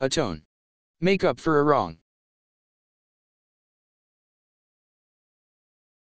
Atone. Make up for a wrong.